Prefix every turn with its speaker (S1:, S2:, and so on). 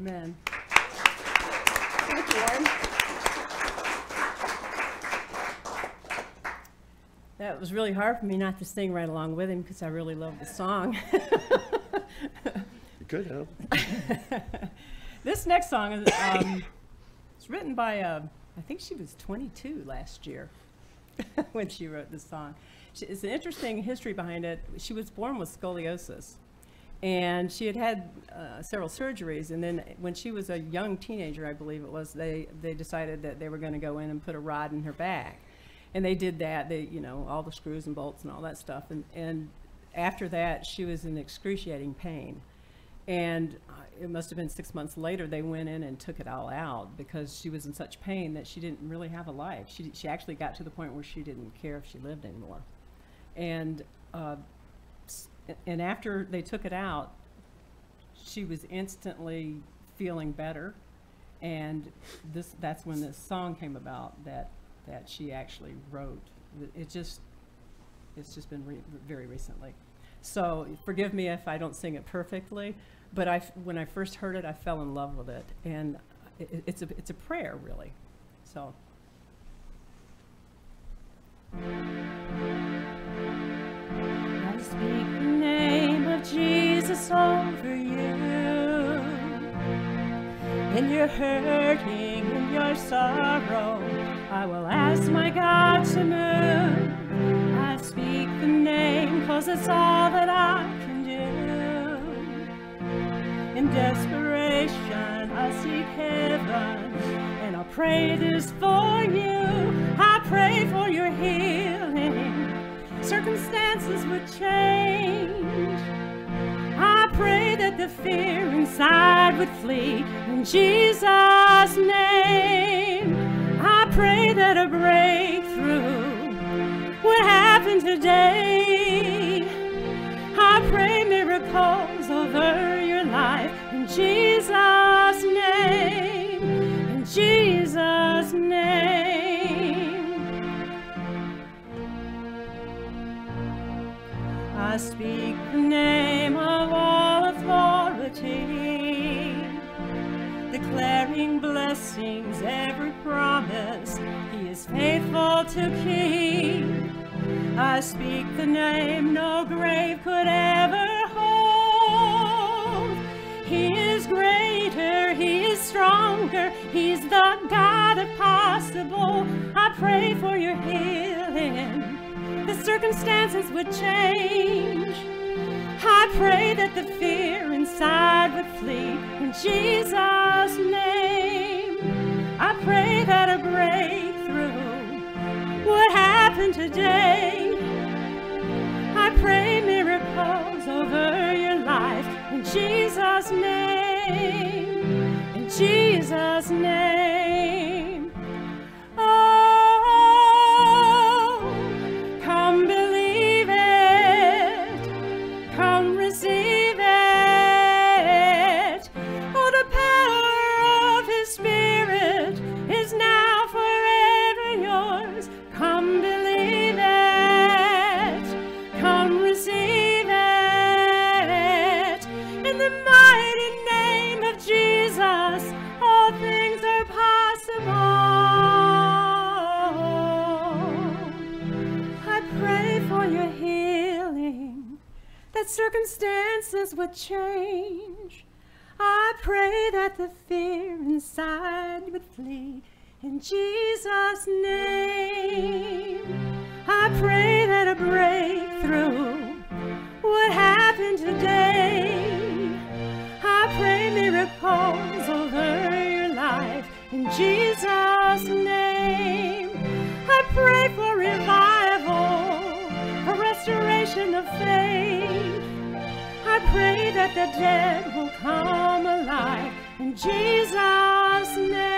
S1: Amen. Thank you, Lauren. That was really hard for me not to sing right along with him because I really love the song.
S2: You could have.
S1: this next song is um, it's written by, uh, I think she was 22 last year when she wrote this song. She, it's an interesting history behind it. She was born with scoliosis. And she had had uh, several surgeries, and then when she was a young teenager, I believe it was, they, they decided that they were going to go in and put a rod in her back. And they did that, they, you know, all the screws and bolts and all that stuff. And, and after that, she was in excruciating pain. And uh, it must have been six months later, they went in and took it all out because she was in such pain that she didn't really have a life. She, she actually got to the point where she didn't care if she lived anymore. And, uh, and after they took it out, she was instantly feeling better. And this, that's when this song came about that, that she actually wrote. It- just, it's just been re- very recently. So forgive me if I don't sing it perfectly, but I, when I first heard it, I fell in love with it. And it, it's a, it's a prayer, really. So. In your hurting in your sorrow, I will ask my God to move. I speak the name cause it's all that I can do. In desperation, I seek heaven and I'll pray this for you. I pray for your healing. Circumstances would change. Inside would flee in Jesus' name. I pray that a breakthrough would happen today. I pray miracles over your life in Jesus' name. In Jesus' name. I speak the name of all declaring blessings, every promise He is faithful to keep. I speak the name no grave could ever hold. He is greater, He is stronger, He's the God of possible. I pray for your healing the circumstances would change. I pray that the fear inside would flee in Jesus' name. I pray that a breakthrough would happen today. I pray miracles over your life in Jesus' name. In Jesus' name. That circumstances would change. I pray that the fear inside would flee in Jesus' name. I pray that a breakthrough would happen today. I pray miracles over your life in Jesus' name. I pray for the dead will come alive. In Jesus' name.